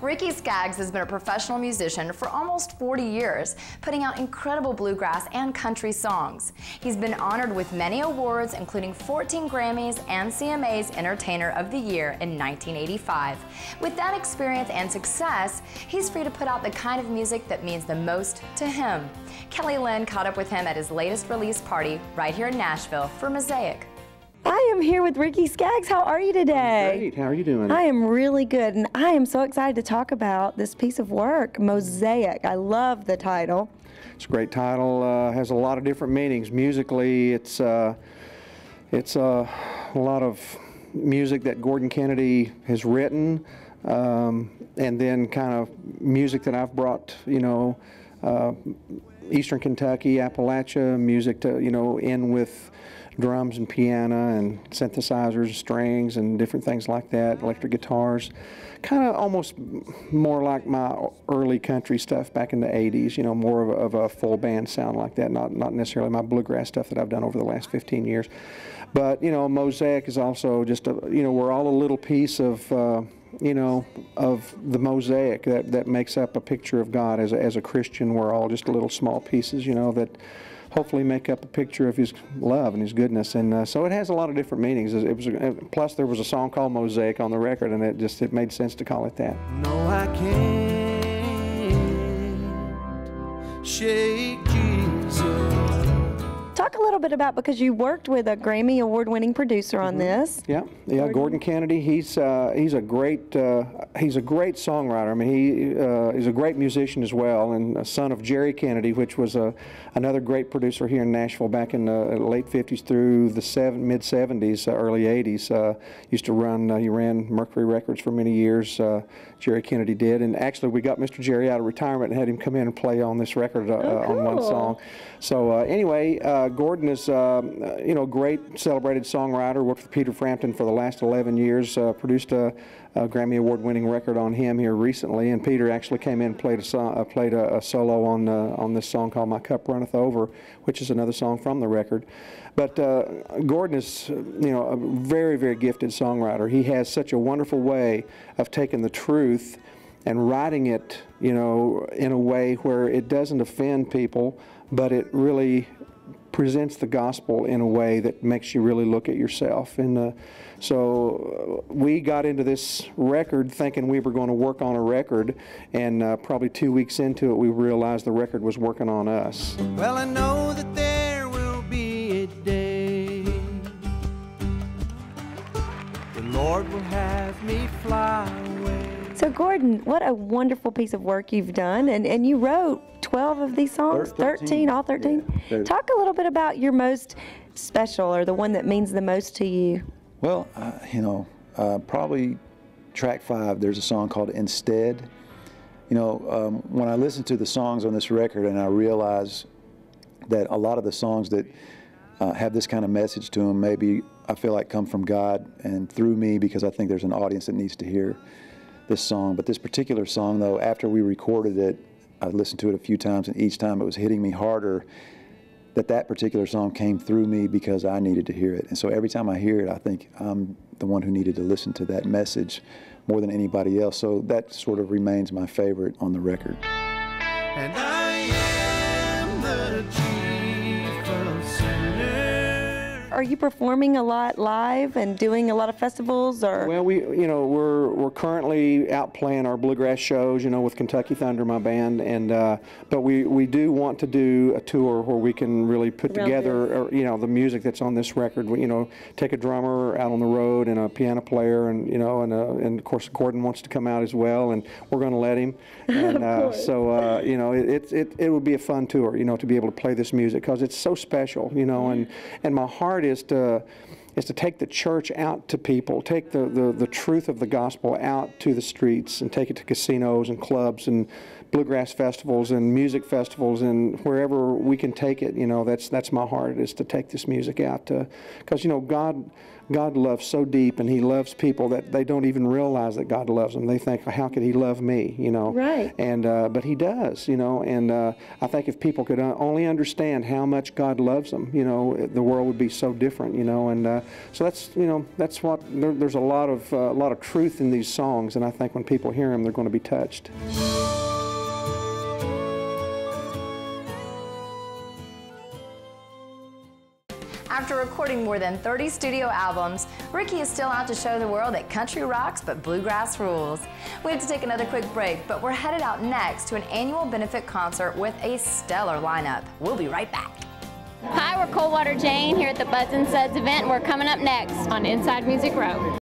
Ricky Skaggs has been a professional musician for almost 40 years, putting out incredible bluegrass and country songs. He's been honored with many awards, including 14 Grammys and CMA's Entertainer of the Year in 1985. With that experience and success, he's free to put out the kind of music that means the most to him. Kelly Lynn caught up with him at his latest release party right here in Nashville for Mosaic. I am here with Ricky Skaggs. How are you today? Great. How are you doing? I am really good, and I am so excited to talk about this piece of work, Mosaic. I love the title. It's a great title. Uh, has a lot of different meanings. Musically, it's uh, it's uh, a lot of music that Gordon Kennedy has written, um, and then kind of music that I've brought. You know. Uh, Eastern Kentucky, Appalachia, music to, you know, in with drums and piano and synthesizers, strings, and different things like that, electric guitars. Kind of almost more like my early country stuff back in the 80s, you know, more of a, of a, full band sound like that, not, not necessarily my bluegrass stuff that I've done over the last 15 years. But, you know, Mosaic is also just a, you know, we're all a little piece of, uh, you know, of the mosaic that, that makes up a picture of God as a, as a Christian. We're all just little small pieces, you know, that hopefully make up a picture of His love and His goodness. And uh, so it has a lot of different meanings. It was plus there was a song called Mosaic on the record, and it just it made sense to call it that. No, I can't shake Talk a little bit about because you worked with a Grammy award-winning producer on mm -hmm. this. Yeah, yeah, Gordon, Gordon Kennedy. He's uh, he's a great uh, he's a great songwriter. I mean, he uh, he's a great musician as well, and a son of Jerry Kennedy, which was a another great producer here in Nashville back in the late 50s through the seven, mid 70s, uh, early 80s. Uh, used to run uh, he ran Mercury Records for many years. Jerry Kennedy did, and actually we got Mr. Jerry out of retirement and had him come in and play on this record oh, cool. on one song. So anyway. Gordon is, uh, you know, great celebrated songwriter. Worked with Peter Frampton for the last 11 years. Uh, produced a, a, Grammy Award-winning record on him here recently, and Peter actually came in and played a uh, played a, a, solo on uh, on this song called "My Cup Runneth Over," which is another song from the record. But uh, Gordon is, you know, a very very gifted songwriter. He has such a wonderful way of taking the truth and writing it, you know, in a way where it doesn't offend people, but it really presents the gospel in a way that makes you really look at yourself. And uh, so uh, we got into this record thinking we were going to work on a record, and uh, probably two weeks into it, we realized the record was working on us. Well, I know that there will be a day the Lord will have me fly away. So, Gordon, what a wonderful piece of work you've done. And, and you wrote 12 of these songs? 13, 13 all 13? Yeah. Talk a little bit about your most special or the one that means the most to you. Well, uh, you know, uh, probably track five, there's a song called Instead. You know, um, when I listen to the songs on this record and I realize that a lot of the songs that uh, have this kind of message to them maybe I feel like come from God and through me because I think there's an audience that needs to hear this song. But this particular song, though, after we recorded it, I listened to it a few times, and each time it was hitting me harder that that particular song came through me because I needed to hear it. And so every time I hear it, I think I'm the one who needed to listen to that message more than anybody else. So that sort of remains my favorite on the record. Are you performing a lot live and doing a lot of festivals or? Well, we you know we're we're currently out playing our bluegrass shows, you know, with Kentucky Thunder, my band, and uh, but we we do want to do a tour where we can really put together, or, you know, the music that's on this record. We, you know, take a drummer out on the road and a piano player, and you know, and uh, and of course Gordon wants to come out as well, and we're going to let him. And uh, so uh, you know, it, it it would be a fun tour, you know, to be able to play this music because it's so special, you know, and and my heart to is to take the church out to people, take the, the, the truth of the gospel out to the streets and take it to casinos and clubs and bluegrass festivals and music festivals and wherever we can take it, you know, that's that's my heart is to take this music out to because you know God God loves so deep, and He loves people that they don't even realize that God loves them. They think, "How could He love me?" You know. Right. And uh, but He does. You know. And uh, I think if people could uh, only understand how much God loves them, you know, the world would be so different. You know. And uh, so that's you know that's what there, there's a lot of uh, a lot of truth in these songs, and I think when people hear them, they're going to be touched. After recording more than 30 studio albums, Ricky is still out to show the world that country rocks but bluegrass rules. We have to take another quick break, but we're headed out next to an annual benefit concert with a stellar lineup. We'll be right back. Hi, we're Coldwater Jane here at the Buzz and Suds event. We're coming up next on Inside Music Row.